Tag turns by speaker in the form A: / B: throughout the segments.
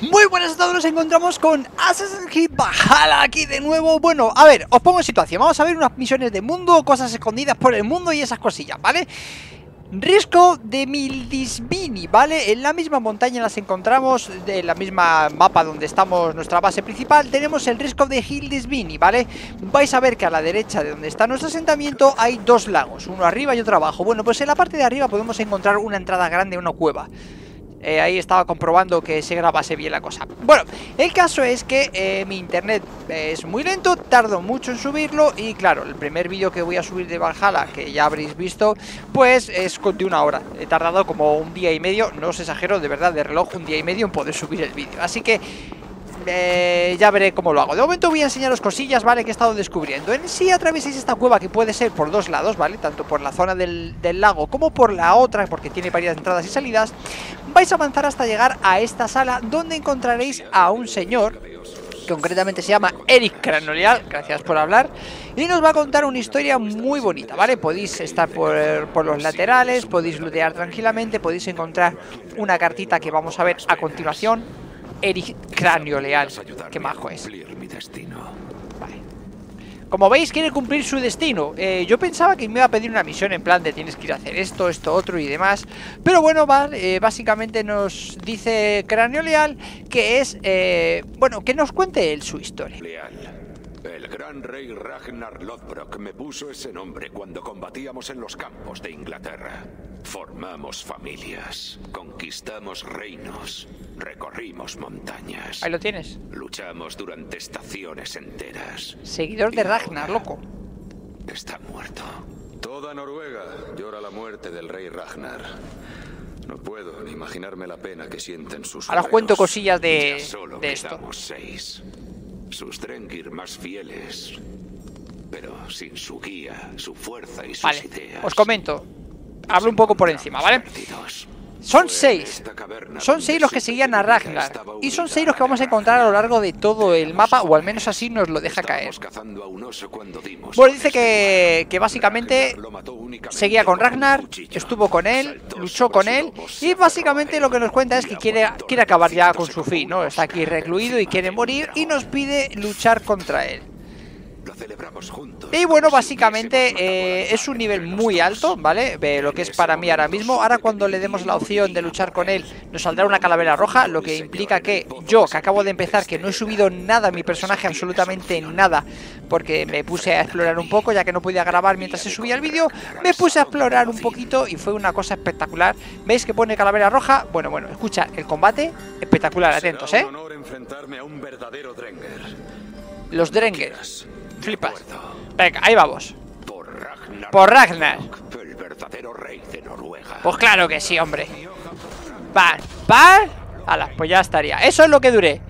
A: Muy buenas a todos, nos encontramos con Assassin's Creed Valhalla aquí de nuevo Bueno, a ver, os pongo en situación Vamos a ver unas misiones de mundo, cosas escondidas por el mundo y esas cosillas, ¿vale? Risco de Mildisvini, ¿vale? En la misma montaña las encontramos, en la misma mapa donde estamos nuestra base principal Tenemos el Risco de Hildisvini, ¿vale? Vais a ver que a la derecha de donde está nuestro asentamiento hay dos lagos, uno arriba y otro abajo Bueno, pues en la parte de arriba podemos encontrar una entrada grande, una cueva eh, ahí estaba comprobando que se grabase bien la cosa. Bueno, el caso es que eh, mi internet es muy lento, tardo mucho en subirlo Y claro, el primer vídeo que voy a subir de Valhalla, que ya habréis visto Pues es de una hora. He tardado como un día y medio, no os exagero, de verdad, de reloj un día y medio en poder subir el vídeo. Así que eh, ya veré cómo lo hago De momento voy a enseñaros cosillas, ¿vale? Que he estado descubriendo En sí atraveséis esta cueva que puede ser por dos lados, ¿vale? Tanto por la zona del, lago como por la otra Porque tiene varias entradas y salidas Vais a avanzar hasta llegar a esta sala Donde encontraréis a un señor concretamente se llama Eric Cranolial, gracias por hablar, y nos va a contar una historia muy bonita, ¿vale? Podéis estar por, por, los laterales, podéis lootear tranquilamente, podéis encontrar una cartita que vamos a ver a continuación, Eric Cranioleal, qué majo es. Vale. Como veis, quiere cumplir su destino. Eh, yo pensaba que me iba a pedir una misión en plan de tienes que ir a hacer esto, esto, otro y demás. Pero bueno, vale, eh, básicamente nos dice Cráneo Leal que es, eh, bueno, que nos cuente él su historia.
B: Leal. El gran rey Ragnar Lothbrok me puso ese nombre cuando combatíamos en los campos de Inglaterra. Formamos familias, conquistamos reinos, recorrimos montañas.
A: Ahí lo tienes.
B: Luchamos durante estaciones enteras.
A: Seguidor de Ragnar, loco.
B: Está muerto. Toda Noruega llora la muerte del rey Ragnar. No puedo ni imaginarme la pena que sienten sus
A: Ahora os cuento cosillas de,
B: Ya solo
A: de esto.
B: seis. Sus Drengir más fieles. Pero sin su guía, su fuerza y sus
A: Vale,
B: ideas.
A: os comento. Hablo un poco por encima, ¿vale?
B: Perdidos.
A: Son seis. Son seis los que seguían a Ragnar. Y son seis los que vamos a encontrar a lo largo de todo el mapa, o al menos así nos lo deja caer. Bueno, dice
B: este
A: que, que básicamente seguía con Ragnar, estuvo con él, luchó con él y básicamente lo que nos cuenta es que quiere, quiere acabar ya con su fin, ¿no? Está aquí recluido y quiere morir y nos pide luchar contra él.
B: Lo celebramos juntos.
A: Y bueno, básicamente eh, es un nivel muy alto, ¿vale? Ve lo que es para mí ahora mismo. Ahora cuando le demos la opción de luchar con él, nos saldrá una calavera roja, lo que implica que yo, que acabo de empezar, que no he subido nada a mi personaje, absolutamente nada, porque me puse a explorar un poco, ya que no podía grabar mientras se subía el vídeo, me puse a explorar un poquito y fue una cosa espectacular. ¿Veis que pone calavera roja? Bueno, bueno, escucha, el combate, espectacular, atentos,
B: Será
A: ¿eh?
B: un honor enfrentarme a un verdadero Drenger.
A: Los Drenger,
B: Quieras. De
A: flipas. Venga, ahí vamos.
B: Por Ragnar.
A: Por Ragnar.
B: El verdadero rey de Noruega.
A: Pues claro que sí, hombre. Pan, pan. Hala, pues ya estaría. Eso es lo que duré.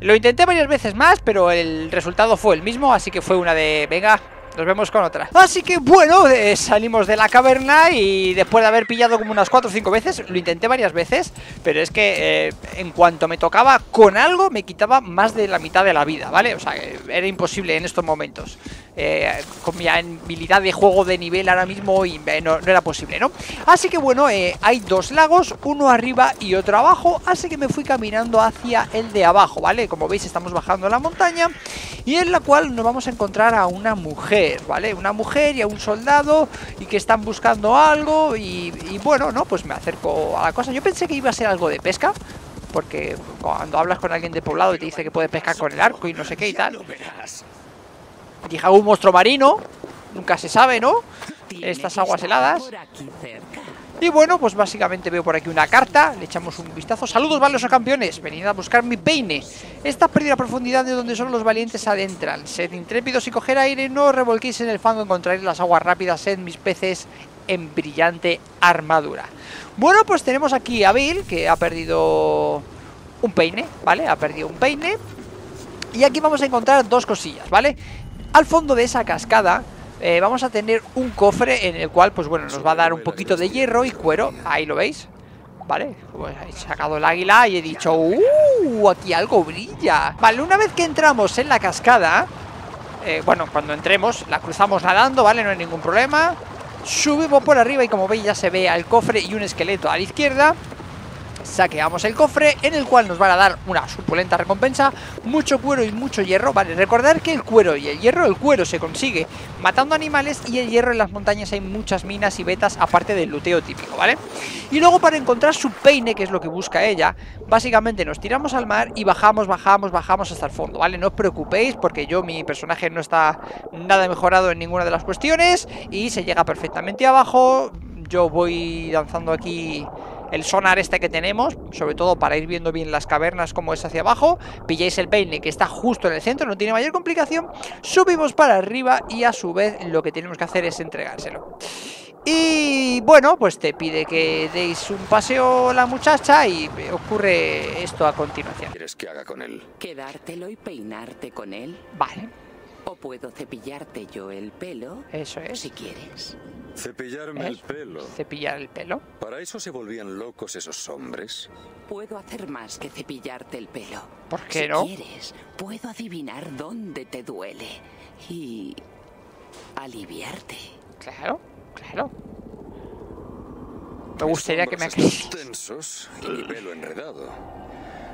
A: Lo intenté varias veces más, pero el resultado fue el mismo, así que fue una de... Venga, nos vemos con otra. Así que bueno, eh, salimos de la caverna y después de haber pillado como unas 4 o 5 veces, lo intenté varias veces, pero es que eh, en cuanto me tocaba con algo, me quitaba más de la mitad de la vida, ¿vale? O sea, era imposible en estos momentos. Eh, con mi habilidad de juego de nivel ahora mismo y eh, no, era posible, ¿no? Así que bueno, eh, hay dos lagos, uno arriba y otro abajo, así que me fui caminando hacia el de abajo, ¿vale? Como veis estamos bajando la montaña y en la cual nos vamos a encontrar a una mujer, ¿vale? Una mujer y a un soldado y que están buscando algo y, y bueno, ¿no? Pues me acerco a la cosa. Yo pensé que iba a ser algo de pesca, porque cuando hablas con alguien de poblado y te dice que puede pescar con el arco y no sé qué y tal. Dije, algún monstruo marino, nunca se sabe, ¿no? Estas aguas heladas. Y bueno, pues básicamente veo por aquí una carta, le echamos un vistazo. Saludos, valiosos campeones, venid a buscar mi peine. Esta pérdida profundidad de donde solo los valientes adentran. Sed intrépidos y coger aire, no os revolquéis en el fango, encontraréis las aguas rápidas, sed mis peces en brillante armadura. Bueno, pues tenemos aquí a Bill, que ha perdido un peine, ¿vale? Ha perdido un peine. Y aquí vamos a encontrar dos cosillas, ¿vale? Al fondo de esa cascada eh, vamos a tener un cofre en el cual, pues bueno, nos va a dar un poquito de hierro y cuero. Ahí lo veis. ¿Vale? Pues he sacado el águila y he dicho, ¡Uh! Aquí algo brilla. Vale, una vez que entramos en la cascada, eh, bueno, cuando entremos, la cruzamos nadando, ¿vale? No hay ningún problema. Subimos por arriba y como veis ya se ve al cofre y un esqueleto a la izquierda. Saqueamos el cofre en el cual nos van a dar una suculenta recompensa, mucho cuero y mucho hierro, vale, recordar que el cuero y el hierro, el cuero se consigue matando animales y el hierro en las montañas hay muchas minas y vetas aparte del luteo típico, ¿vale? Y luego para encontrar su peine, que es lo que busca ella, básicamente nos tiramos al mar y bajamos, bajamos, bajamos hasta el fondo, ¿vale? No os preocupéis porque yo, mi personaje no está nada mejorado en ninguna de las cuestiones y se llega perfectamente abajo, yo voy danzando aquí el sonar este que tenemos, sobre todo para ir viendo bien las cavernas como es hacia abajo, pilláis el peine que está justo en el centro, no tiene mayor complicación, subimos para arriba y a su vez lo que tenemos que hacer es entregárselo. Y bueno, pues te pide que deis un paseo a la muchacha y ocurre esto a continuación.
B: ¿Quieres que haga con él?
C: ¿Quedártelo y peinarte con él?
A: Vale,
C: ¿O puedo cepillarte yo el pelo?
A: eso es.
C: Si quieres.
D: Cepillarme el pelo.
A: Cepillar el pelo.
D: ¿Para eso se volvían locos esos hombres?
C: Puedo hacer más que cepillarte el pelo.
A: ¿Por qué
C: si
A: no?
C: quieres, puedo adivinar dónde te duele y aliviarte.
A: Claro, claro. Me gustaría que me
D: tensos y mi pelo enredado.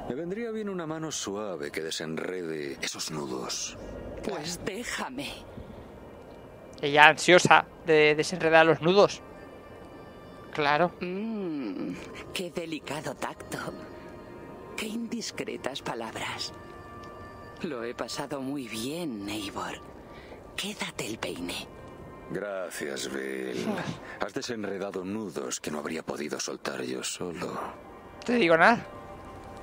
D: Me vendría bien una mano suave que desenrede esos nudos.
C: Pues déjame.
A: Ella ansiosa de desenredar los nudos. Claro.
C: Mmm, qué delicado tacto. Qué indiscretas palabras. Lo he pasado muy bien, Eivor. Quédate el peine.
D: Gracias, Bill. Has desenredado nudos que no habría podido soltar yo solo.
A: te digo nada.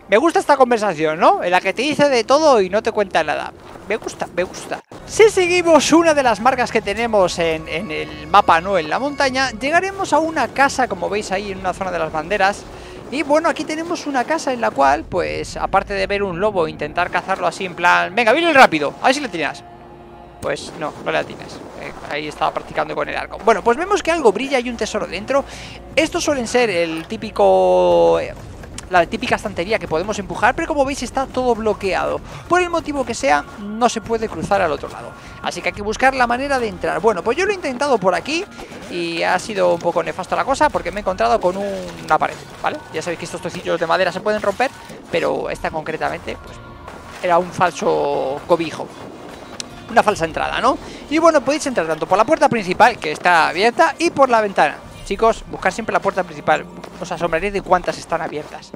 A: Me gusta esta conversación, ¿no? En la que te dice de todo y no te cuenta nada. Me gusta, me gusta. Si seguimos una de las marcas que tenemos en, el mapa, ¿no? En la montaña, llegaremos a una casa, como veis ahí en una zona de las banderas. Y bueno, aquí tenemos una casa en la cual, pues, aparte de ver un lobo intentar cazarlo así en plan... Venga, viene rápido, a ver si le tiras. Pues no, no le atinas. Eh, ahí estaba practicando con el arco. Bueno, pues vemos que algo brilla y un tesoro dentro. Estos suelen ser el típico... La típica estantería que podemos empujar, pero como veis está todo bloqueado. Por el motivo que sea, no se puede cruzar al otro lado. Así que hay que buscar la manera de entrar. Bueno, pues yo lo he intentado por aquí y ha sido un poco nefasto la cosa porque me he encontrado con un- una pared, ¿vale? Ya sabéis que estos trocillos de madera se pueden romper, pero esta concretamente, pues, era un falso cobijo una falsa entrada, ¿no? Y bueno, podéis entrar tanto por la puerta principal, que está abierta, y por la ventana. Chicos, buscar siempre la puerta principal. Os asombraréis de cuántas están abiertas.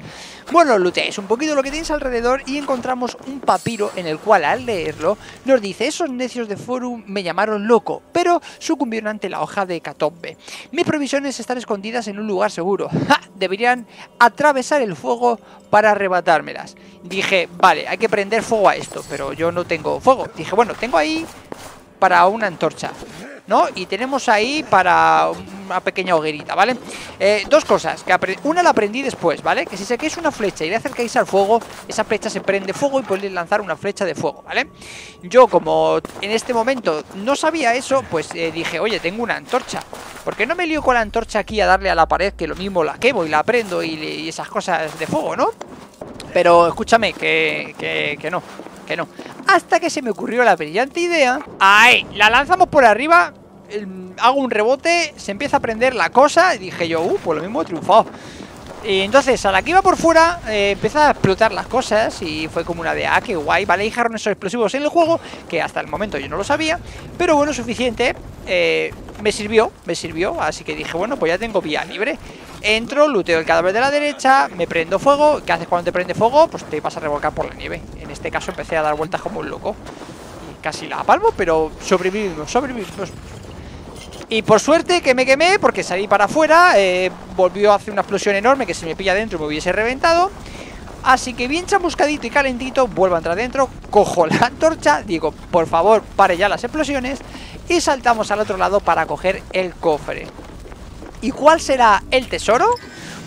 A: Bueno, looteáis un poquito lo que tenéis alrededor y encontramos un papiro en el cual al leerlo nos dice esos necios de Forum me llamaron loco, pero sucumbieron ante la hoja de Catombe. Mis provisiones están escondidas en un lugar seguro. ¡Ja! Deberían atravesar el fuego para arrebatármelas. Dije, vale, hay que prender fuego a esto, pero yo no tengo fuego. Dije, bueno, tengo ahí para una antorcha, ¿no? Y tenemos ahí para una pequeña hoguerita, ¿vale? Eh, dos cosas, que una la aprendí después, ¿vale? Que si saquéis una flecha y le acercáis al fuego, esa flecha se prende fuego y podéis lanzar una flecha de fuego, ¿vale? Yo como en este momento no sabía eso, pues eh, dije, oye, tengo una antorcha. ¿Por qué no me lío con la antorcha aquí a darle a la pared que lo mismo la quemo y la prendo y esas cosas de fuego, ¿no? Pero escúchame, que, que, que no, que no. Hasta que se me ocurrió la brillante idea. ¡Ay! La lanzamos por arriba. Hago un rebote, se empieza a prender la cosa. Y dije yo, uh, pues lo mismo he triunfado. Y entonces, a la que iba por fuera, eh, empezó a explotar las cosas y fue como una de, ah, qué guay, vale, dejaron esos explosivos en el juego, que hasta el momento yo no lo sabía, pero bueno, suficiente, eh, me sirvió, me sirvió, así que dije, bueno, pues ya tengo vía libre. Entro, luteo el cadáver de la derecha, me prendo fuego, ¿qué haces cuando te prende fuego? Pues te vas a revolcar por la nieve. En este caso empecé a dar vueltas como un loco. Y casi la palmo, pero sobrevivimos, sobrevivimos. Y por suerte que me quemé porque salí para afuera, eh, volvió a hacer una explosión enorme que si me pilla dentro me hubiese reventado. Así que bien chamuscadito y calentito, vuelvo a entrar dentro, cojo la antorcha, digo, por favor, pare ya las explosiones y saltamos al otro lado para coger el cofre. ¿Y cuál será el tesoro?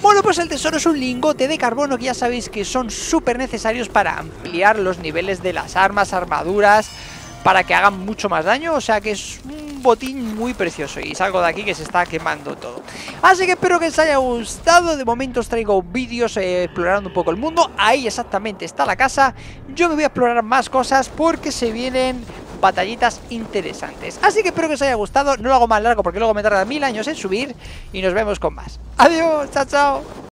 A: Bueno, pues el tesoro es un lingote de carbono que ya sabéis que son súper necesarios para ampliar los niveles de las armas, armaduras, para que hagan mucho más daño, o sea que es un botín muy precioso y salgo de aquí que se está quemando todo. Así que espero que os haya gustado, de momento os traigo vídeos eh, explorando un poco el mundo, ahí exactamente está la casa, yo me voy a explorar más cosas porque se vienen batallitas interesantes. Así que espero que os haya gustado, no lo hago más largo porque luego me tarda mil años en subir y nos vemos con más. Adiós, chao, chao.